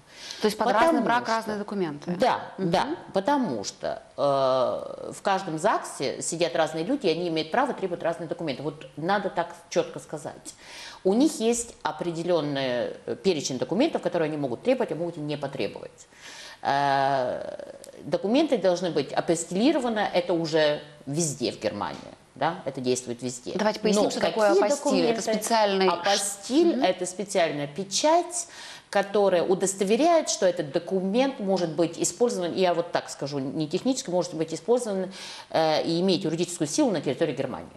То есть под Потому разный брак что- разные документы? Да, да, потому что э, в каждом ЗАГСе сидят разные люди, и они имеют право требовать разные документы. Вот надо так четко сказать. У них есть определенный э, перечень документов, которые они могут требовать, а могут и не потребовать. Э, Документы должны быть апостилированы, это уже везде в Германии. Да, это действует везде. Давайте поясним, Но что такое апостиль. Это специальный Апостиль – это специальная печать, которая удостоверяет, что этот документ может быть использован, я вот так скажу, не технически, может быть использован э, и иметь юридическую силу на территории Германии.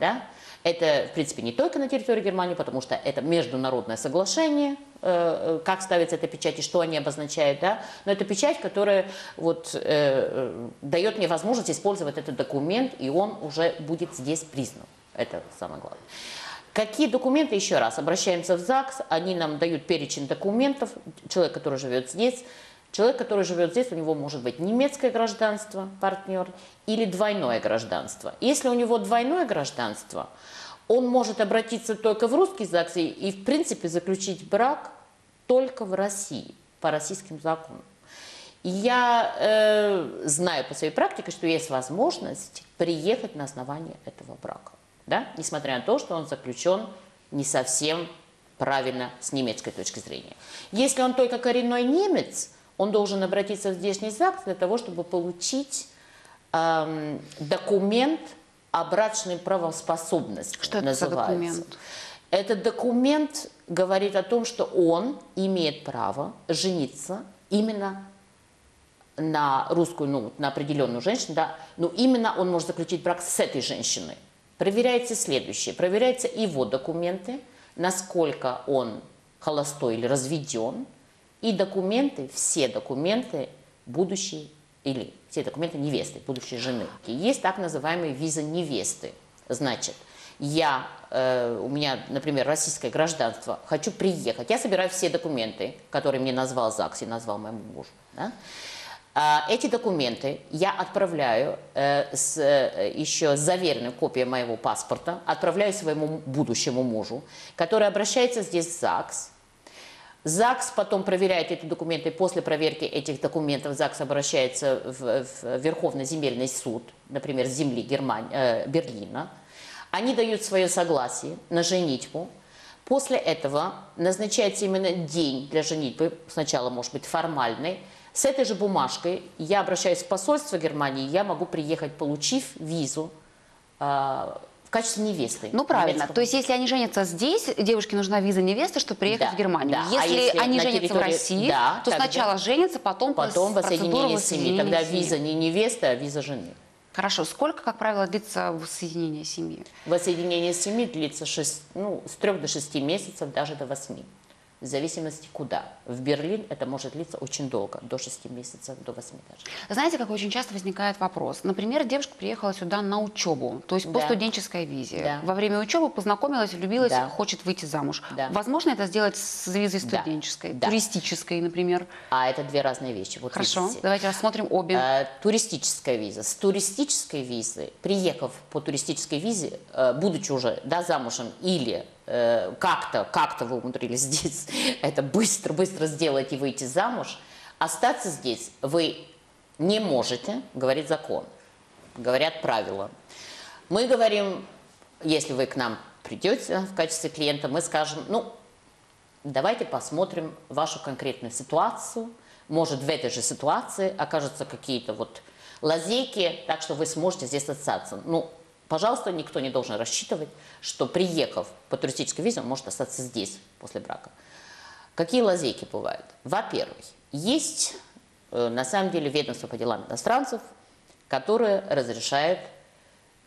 Да? Это, в принципе, не только на территории Германии, потому что это международное соглашение, э, э, как ставится эта печать и что они обозначают, да? но это печать, которая вот, э, э, дает мне возможность использовать этот документ, и он уже будет здесь признан. Это самое главное. Какие документы, еще раз, обращаемся в ЗАГС, они нам дают перечень документов, человек, который живет здесь, человек, который живет здесь, у него может быть немецкое гражданство, партнер, или двойное гражданство. Если у него двойное гражданство, он может обратиться только в русский ЗАГС и, в принципе, заключить брак только в России, по российским законам. Я э, знаю по своей практике, что есть возможность приехать на основании этого брака, да? несмотря на то, что он заключен не совсем правильно с немецкой точки зрения. Если он только коренной немец, он должен обратиться в здешний ЗАГС для того, чтобы получить эм, документ о брачной правоспособности. Что это за называется. документ? Этот документ говорит о том, что он имеет право жениться именно на русскую, ну, на определенную женщину, да, но именно он может заключить брак с этой женщиной. Проверяется следующее. Проверяются его документы, насколько он холостой или разведен, и документы, все документы будущей или все документы невесты, будущей жены. Есть так называемые виза невесты. Значит, я, э, у меня, например, российское гражданство, хочу приехать, я собираю все документы, которые мне назвал ЗАГС и назвал моему мужу. да. А, Эти документы я отправляю э, с э, еще заверенной копией моего паспорта, отправляю своему будущему мужу, который обращается здесь в ЗАГС, ЗАГС потом проверяет эти документы. После проверки этих документов ЗАГС обращается в, в Верховный земельный суд, например, земли Германии, э, Берлина. Они дают свое согласие на женитьбу. После этого назначается именно день для женитьбы. Сначала может быть формальный. С этой же бумажкой я обращаюсь в посольство Германии, я могу приехать, получив визу э, в качестве невесты. Ну правильно. немецкого. То есть, если они женятся здесь, девушке нужна виза невесты, чтобы приехать Да, в Германию. да. А Если, если они женятся в России, Да, то тогда- сначала женятся, потом, Потом воссоединение семьи. Тогда виза не невесты, а виза жены. Хорошо. Сколько, как правило, длится воссоединение семьи? Воссоединение семьи длится шесть- ну, с 3 до 6 месяцев, даже до 8. В зависимости куда. В Берлин это может длиться очень долго, до 6 месяцев, до 8 даже. Знаете, как очень часто возникает вопрос. Например, девушка приехала сюда на учебу, то есть по Да. студенческой визе. Да. Во время учебы познакомилась, влюбилась, Да. хочет выйти замуж. Да. Возможно это сделать с визой студенческой, Да. туристической, например? А это две разные вещи. Вот Хорошо, видите. давайте рассмотрим обе. Э, туристическая виза. С туристической визы, приехав по туристической визе, э, будучи уже да, замужем или как-то, как-то вы умудрились здесь это быстро-быстро сделать и выйти замуж, остаться здесь вы не можете, говорит закон, говорят правила. Мы говорим, если вы к нам придете в качестве клиента, мы скажем, ну, давайте посмотрим вашу конкретную ситуацию. Может, в этой же ситуации окажутся какие-то вот лазейки, так что вы сможете здесь остаться. Ну, пожалуйста, никто не должен рассчитывать, что приехав по туристической визе, он может остаться здесь после брака. Какие лазейки бывают? Во-первых, есть э, на самом деле ведомство по делам иностранцев, которое разрешает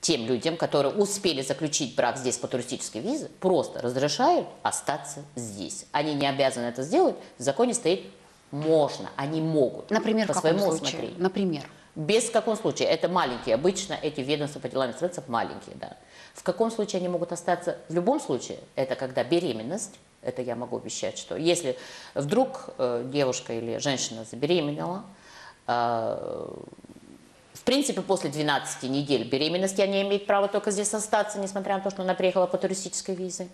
тем людям, которые успели заключить брак здесь по туристической визе, просто разрешают остаться здесь. Они не обязаны это сделать, в законе стоит можно, они могут. Например, по в каком своему случае? усмотрению. Например. Без в каком случае? Это маленькие. Обычно эти ведомства по делам иностранцев маленькие, да. В каком случае они могут остаться? В любом случае, это когда беременность, это я могу обещать, что если вдруг э, девушка или женщина забеременела, э, в принципе, после 12 недель беременности они имеют право только здесь остаться, несмотря на то, что она приехала по туристической визе.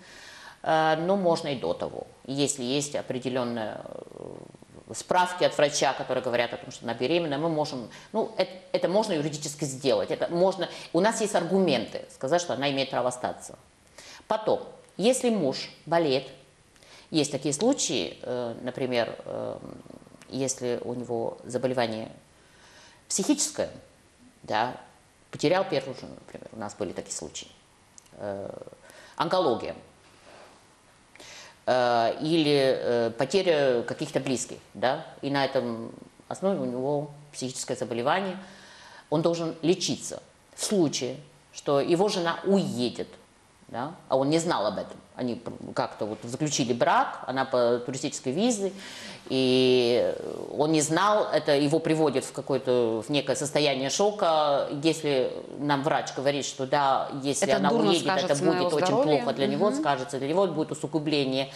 Э, но можно и до того, если есть определенная справки от врача, которые говорят о том, что она беременна, мы можем, ну, это, это можно юридически сделать, это можно, у нас есть аргументы сказать, что она имеет право остаться. Потом, если муж болеет, есть такие случаи, э, например, если у него заболевание психическое, да, потерял первую жену, например, у нас были такие случаи, онкология, Э, или э, потеря каких-то близких, да, и на этом основе у него психическое заболевание, он должен лечиться. В случае, что его жена уедет, да, а он не знал об этом, они как-то вот заключили брак, она по туристической визе, и он не знал, это его приводит в какое-то в некое состояние шока. Если нам врач говорит, что да, если это она уедет, это будет очень здоровье. плохо для угу. него, скажется для него, будет усугубление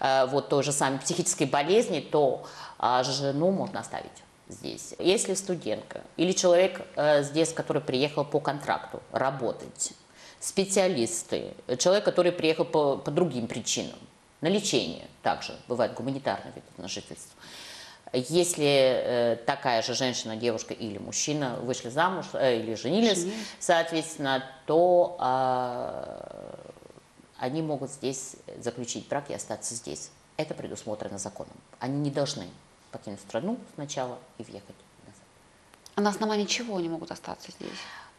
э, вот той же самой психической болезни, то э, жену можно оставить здесь. Если студентка или человек э, здесь, который приехал по контракту работать, специалисты, человек, который приехал по, по другим причинам, на лечение также, бывает гуманитарный вид на жительство. Если э, такая же женщина, девушка или мужчина вышли замуж э, или женились, Женились. соответственно, то э, они могут здесь заключить брак и остаться здесь. Это предусмотрено законом. Они не должны покинуть страну сначала и въехать назад. А на основании чего они могут остаться здесь?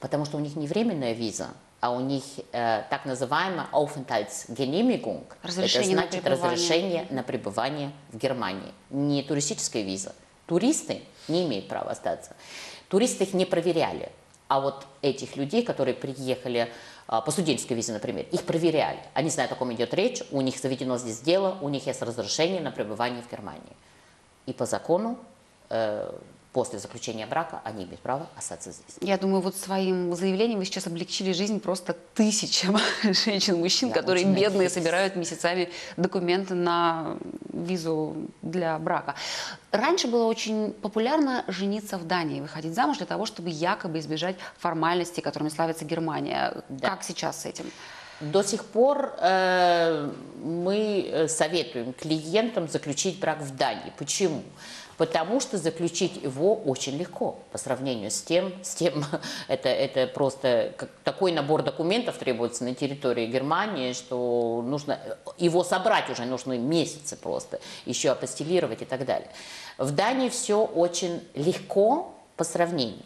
Потому что у них не временная виза, а у них э, так называемая Aufenthaltsgenehmigung. Разрешение это значит на разрешение на пребывание в Германии. Не туристическая виза. Туристы не имеют права остаться. Туристы их не проверяли. А вот этих людей, которые приехали э, по студенческой визе, например, их проверяли. Они знают, о ком идет речь, у них заведено здесь дело, у них есть разрешение на пребывание в Германии. И по закону э, после заключения брака они имеют право остаться здесь. Я думаю, вот своим заявлением вы сейчас облегчили жизнь просто тысячам женщин, мужчин, да, которые бедные собирают месяцами документы на визу для брака. Раньше было очень популярно жениться в Дании, выходить замуж для того, чтобы якобы избежать формальностей, которыми славится Германия. Да. Как сейчас с этим? До сих пор э, мы советуем клиентам заключить брак в Дании. Почему? Потому что заключить его очень легко по сравнению с тем, с тем это, это просто как, такой набор документов требуется на территории Германии, что нужно его собрать уже нужны месяцы просто, еще апостелировать и так далее. В Дании все очень легко по сравнению,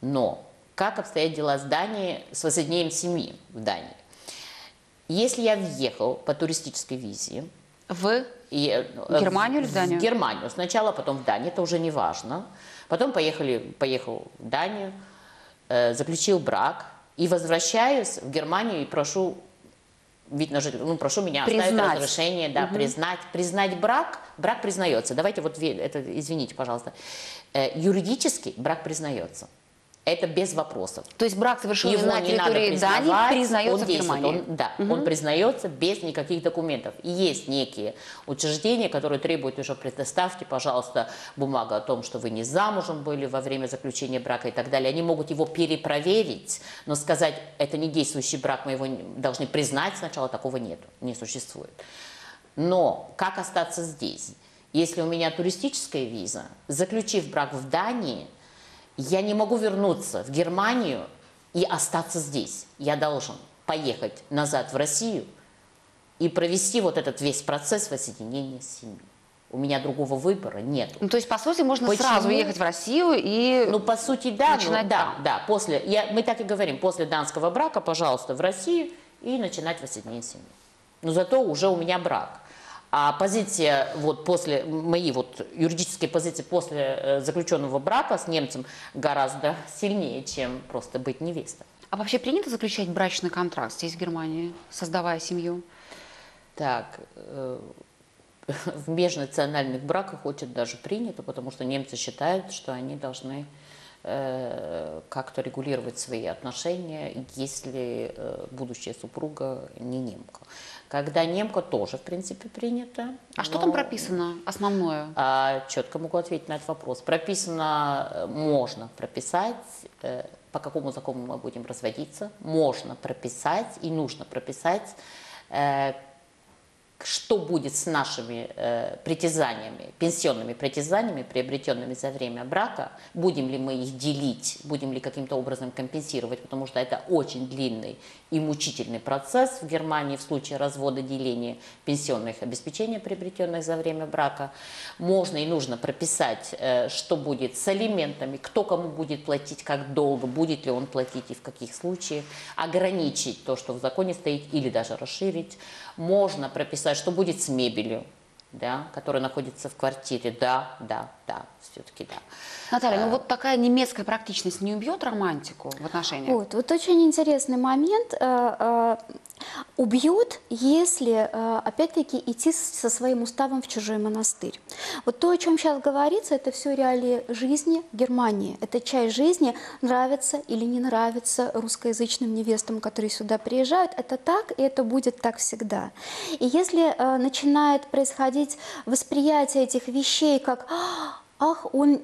но как обстоят дела с Данией, с воссоединением семьи в Дании? Если я въехал по туристической визе, в э, в Германию или в Данию? В Германию. Сначала, потом в Данию, это уже не важно. Потом поехали, поехал в Данию, э, заключил брак и возвращаюсь в Германию и прошу вид на жительство, ну, прошу меня признать. оставить разрешение, да, угу. признать, признать брак, брак признается. Давайте вот, это, извините, пожалуйста. Э, юридически брак признается. Это без вопросов. То есть брак, совершенный Его на территории Дании, признается он в Германии? Он, да, угу. он признается без никаких документов. И есть некие учреждения, которые требуют уже предоставьте, пожалуйста, бумагу о том, что вы не замужем были во время заключения брака и так далее. Они могут его перепроверить, но сказать, это не действующий брак, мы его должны признать сначала, такого нет, не существует. Но как остаться здесь? Если у меня туристическая виза, заключив брак в Дании – я не могу вернуться в Германию и остаться здесь. Я должен поехать назад в Россию и провести вот этот весь процесс воссоединения с семьей. У меня другого выбора нет. Ну, то есть, по сути, можно Почему? сразу ехать в Россию и Ну, по сути, да. Начинать ну, да, да. После, я, мы так и говорим, после данского брака, пожалуйста, в Россию и начинать воссоединение семьи. Но зато уже у меня брак. А позиция вот после, мои вот юридические позиции после э, заключенного брака с немцем гораздо сильнее, чем просто быть невестой. А вообще принято заключать брачный контракт здесь, в Германии, создавая семью? Так, э, в межнациональных браках очень даже принято, потому что немцы считают, что они должны как-то регулировать свои отношения, если э, будущая супруга не немка. Когда немка тоже, в принципе, принято. А что там прописано основное? А, четко могу ответить на этот вопрос. Прописано, э, можно прописать, э, по какому закону мы будем разводиться, можно прописать и нужно прописать, э, что будет с нашими э, притязаниями, пенсионными притязаниями, приобретенными за время брака, будем ли мы их делить, будем ли каким-то образом компенсировать, потому что это очень длинный и мучительный процесс в Германии в случае развода деления пенсионных обеспечений, приобретенных за время брака. Можно и нужно прописать, э, что будет с алиментами, кто кому будет платить, как долго, будет ли он платить и в каких случаях, ограничить то, что в законе стоит, или даже расширить. Можно прописать, что будет с мебелью, да, которая находится в квартире. Да, да, да, все-таки да. Наталья, ну вот такая немецкая практичность не убьет романтику в отношениях? Вот, вот очень интересный момент. Э, э, убьет, если, э, опять-таки, идти со своим уставом в чужой монастырь. Вот то, о чем сейчас говорится, это все реалии жизни Германии. Это часть жизни, нравится или не нравится русскоязычным невестам, которые сюда приезжают. Это так, и это будет так всегда. И если начинает происходить восприятие этих вещей как «ах, он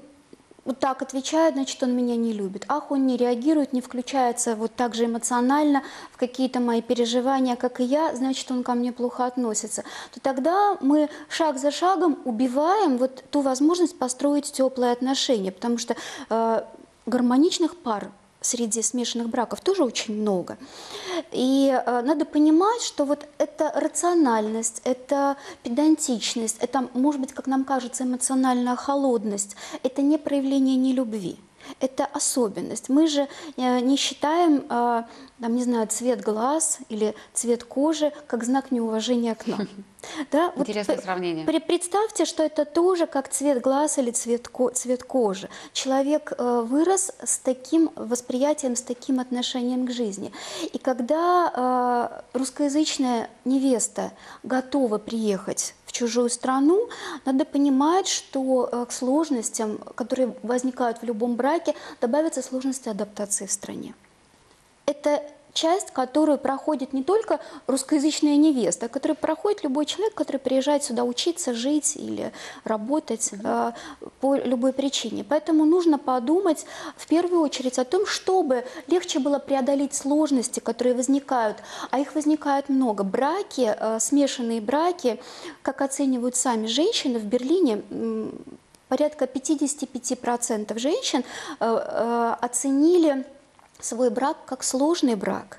вот так отвечает, значит, он меня не любит. Ах, он не реагирует, не включается вот так же эмоционально в какие-то мои переживания, как и я, значит, он ко мне плохо относится. То тогда мы шаг за шагом убиваем вот ту возможность построить теплые отношения, потому что э, гармоничных пар среди смешанных браков тоже очень много. И э, надо понимать, что вот эта рациональность, это педантичность, это, может быть, как нам кажется, эмоциональная холодность, это не проявление нелюбви. Это особенность. Мы же э, не считаем, э, там, не знаю, цвет глаз или цвет кожи как знак неуважения к нам. Да? Интересное вот, сравнение. Представьте, что это тоже как цвет глаз или цвет, цвет кожи. Человек э, вырос с таким восприятием, с таким отношением к жизни. И когда э, русскоязычная невеста готова приехать чужую страну, надо понимать, что э, к сложностям, которые возникают в любом браке, добавятся сложности адаптации в стране. Это часть, которую проходит не только русскоязычная невеста, а которую проходит любой человек, который приезжает сюда учиться, жить или работать э, по любой причине. Поэтому нужно подумать в первую очередь о том, чтобы легче было преодолеть сложности, которые возникают, а их возникает много. Браки, э, смешанные браки, как оценивают сами женщины в Берлине, порядка 55% женщин э, э, оценили свой брак как сложный брак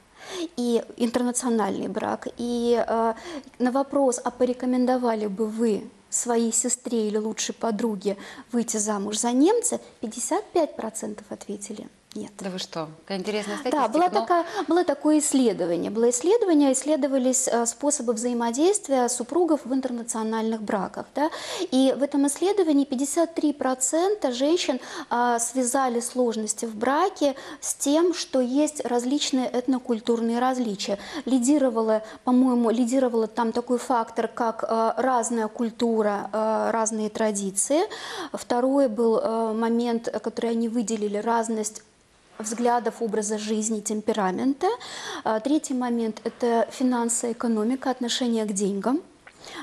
и интернациональный брак. И э, на вопрос, а порекомендовали бы вы своей сестре или лучшей подруге выйти замуж за немца, 55% ответили – нет. Да вы что? Какая интересная статистика. Да, было, но... такая, было такое исследование. Было исследование, исследовались э, способы взаимодействия супругов в интернациональных браках. Да? И в этом исследовании 53% женщин а, связали сложности в браке с тем, что есть различные этнокультурные различия. Лидировала, по-моему, лидировала там такой фактор, как а, разная культура, а, разные традиции. Второй был а, момент, который они выделили, разность взглядов, образа жизни, темперамента. А, третий момент – это финансовая экономика, отношение к деньгам.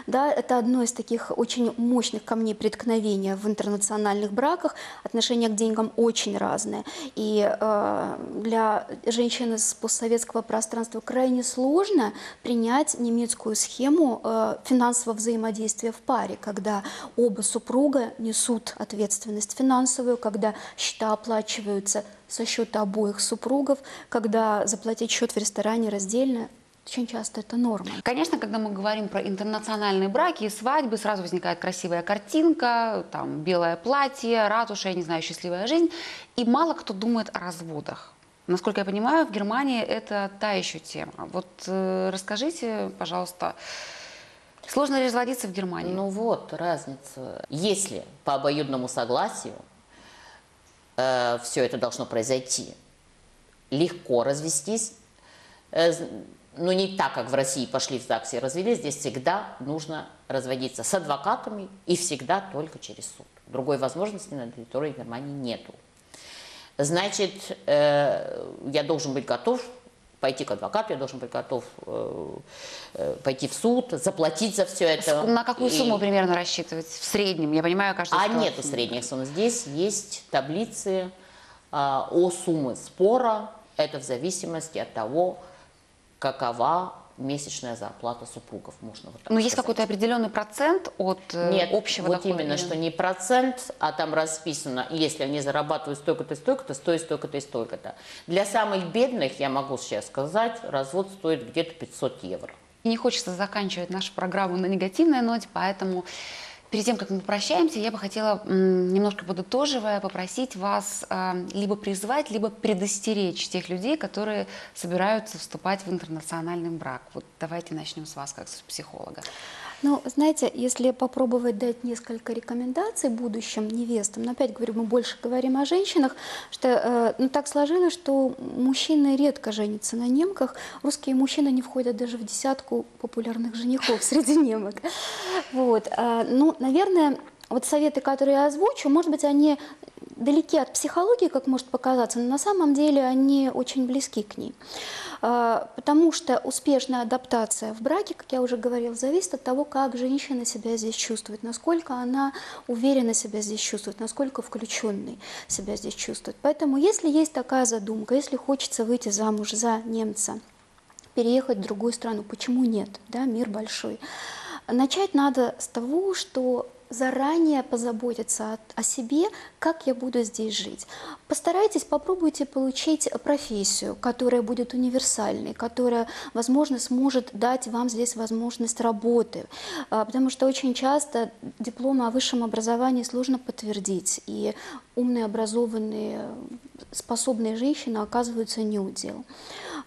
Да, это одно из таких очень мощных камней преткновения в интернациональных браках. Отношение к деньгам очень разное. И э, для женщины из постсоветского пространства крайне сложно принять немецкую схему э, финансового взаимодействия в паре, когда оба супруга несут ответственность финансовую, когда счета оплачиваются со счета обоих супругов, когда заплатить счет в ресторане раздельно очень часто это норма. Конечно, когда мы говорим про интернациональные браки и свадьбы, сразу возникает красивая картинка, там белое платье, ратуша, я не знаю, счастливая жизнь. И мало кто думает о разводах. Насколько я понимаю, в Германии это та еще тема. Вот э, расскажите, пожалуйста, сложно ли разводиться в Германии? Ну вот разница. Если по обоюдному согласию э, все это должно произойти, легко развестись, э, но не так, как в России пошли в ЗАГСе и развелись, здесь всегда нужно разводиться с адвокатами и всегда только через суд. Другой возможности на территории Германии нету. значит, э, я должен быть готов пойти к адвокату, я должен быть готов э, э, пойти в суд, заплатить за все это. На какую И- сумму примерно рассчитывать в среднем? Я понимаю, каждая А ситуация. нету средних сумм. Здесь есть таблицы а, о сумме спора. Это в зависимости от того, какова месячная зарплата супругов. Можно вот так Но Ну, есть сказать. какой-то определенный процент от э, Нет, общего вот дохода? именно, или- что не процент, а там расписано, если они зарабатывают столько-то, столько-то, стоит столько-то и столько-то. Для самых бедных, я могу сейчас сказать, развод стоит где-то 500 евро. И не хочется заканчивать нашу программу на негативной ноте, поэтому перед тем, как мы прощаемся, я бы хотела, немножко подытоживая, попросить вас э, либо призвать, либо предостеречь тех людей, которые собираются вступать в интернациональный брак. Вот давайте начнем с вас, как с психолога. Ну, знаете, если попробовать дать несколько рекомендаций будущим невестам, но опять говорю, мы больше говорим о женщинах, что э, ну, так сложилось, что мужчины редко женятся на немках. Русские мужчины не входят даже в десятку популярных женихов среди немок. Вот. а, Ну, наверное, вот советы, которые я озвучу, может быть, они далеки от психологии, как может показаться, но на самом деле они очень близки к ней. А, Потому что успешная адаптация в браке, как я уже говорила, зависит от того, как женщина себя здесь чувствует, насколько она уверенно себя здесь чувствует, насколько включенной себя здесь чувствует. Поэтому, если есть такая задумка, если хочется выйти замуж за немца, переехать в другую страну, почему нет? Да, мир большой. Начать надо с того, что заранее позаботиться о, себе, как я буду здесь жить. Постарайтесь, попробуйте получить профессию, которая будет универсальной, которая, возможно, сможет дать вам здесь возможность работы. А, Потому что очень часто дипломы о высшем образовании сложно подтвердить, и умные, образованные, способные женщины оказываются не у дел. А,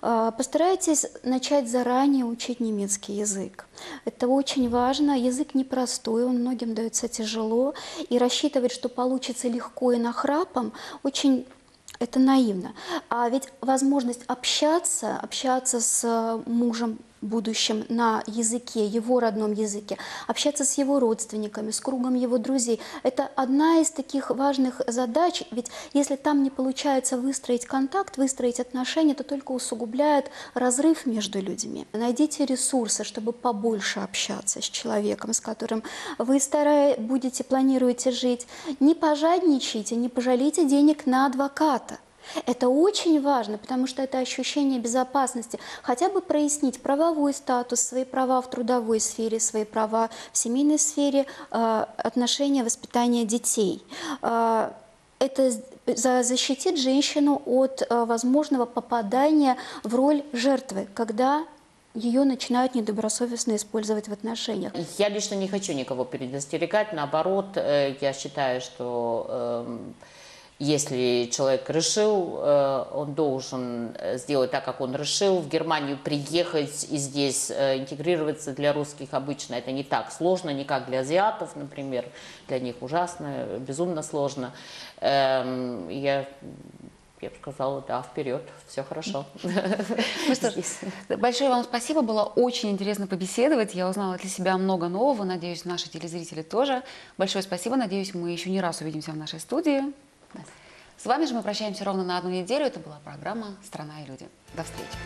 Постарайтесь начать заранее учить немецкий язык. Это очень важно. Язык непростой, он многим дается тяжело. И рассчитывать, что получится легко и нахрапом, очень это наивно. А ведь возможность общаться, общаться с мужем будущим на языке, его родном языке, общаться с его родственниками, с кругом его друзей. Это одна из таких важных задач, ведь если там не получается выстроить контакт, выстроить отношения, то только усугубляет разрыв между людьми. Найдите ресурсы, чтобы побольше общаться с человеком, с которым вы старая, будете, планируете жить. Не пожадничайте, не пожалейте денег на адвоката. Это очень важно, потому что это ощущение безопасности. Хотя бы прояснить правовой статус, свои права в трудовой сфере, свои права в семейной сфере, э, отношения воспитания детей. Э, Это за- защитит женщину от э, возможного попадания в роль жертвы, когда ее начинают недобросовестно использовать в отношениях. Я лично не хочу никого предостерегать, наоборот, э, я считаю, что эм, если человек решил, э, он должен э, сделать так, как он решил, в Германию приехать и здесь э, интегрироваться для русских обычно это не так сложно, не как для азиатов, например, для них ужасно, безумно сложно. Эм, Я я бы сказала, да, вперед, все хорошо. Ну что ж, большое вам спасибо, было очень интересно побеседовать. Я узнала для себя много нового, надеюсь, наши телезрители тоже. Большое спасибо, надеюсь, мы еще не раз увидимся в нашей студии. С вами же мы прощаемся ровно на одну неделю. Это была программа «Страна и люди». До встречи.